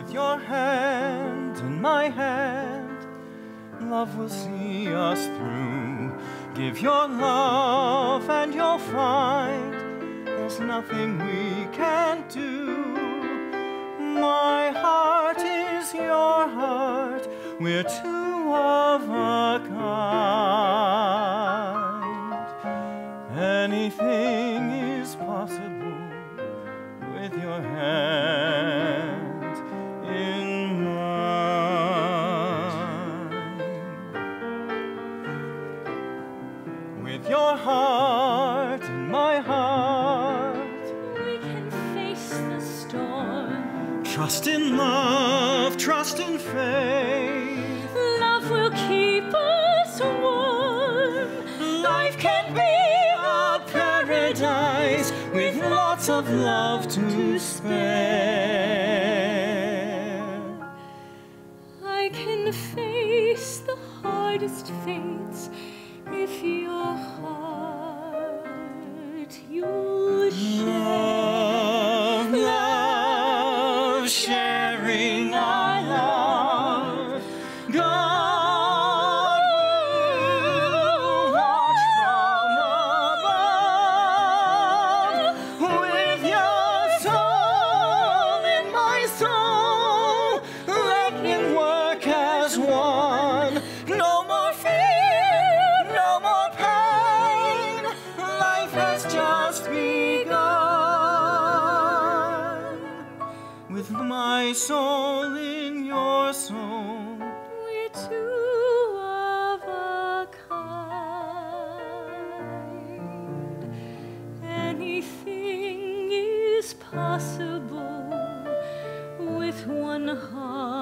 With your hand in my hand, love will see us through. Give your love and you'll find there's nothing we can't do. My heart is your heart, we're two of a kind. Anything is possible with your hand With your heart in my heart. We can face the storm. Trust in love, trust in faith. Love will keep us warm. Life can be a paradise with lots of love to spare. I can face the hardest fates if your heart you'll share. Love, love, sharing our my soul in your soul. we two of a kind. Anything is possible with one heart.